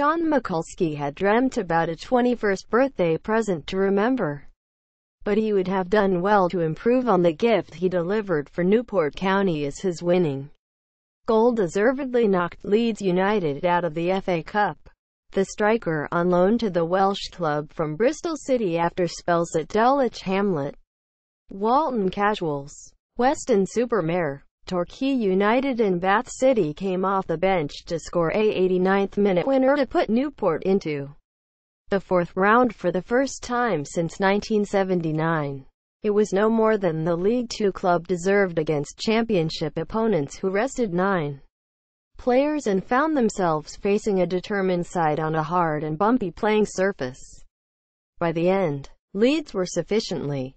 Shawn McCoulsky had dreamt about a 21st birthday present to remember, but he would have done well to improve on the gift he delivered for Newport County as his winning goal deservedly knocked Leeds United out of the FA Cup. The striker, on loan to the Welsh club from Bristol City after spells at Dulwich Hamlet, Walton Casuals, Weston-super-Mare, Torquay United and Bath City came off the bench to score a 89th minute winner to put Newport into the fourth round for the first time since 1979. It was no more than the League Two club deserved against championship opponents who rested nine players and found themselves facing a determined side on a hard and bumpy playing surface. By the end, Leeds were sufficiently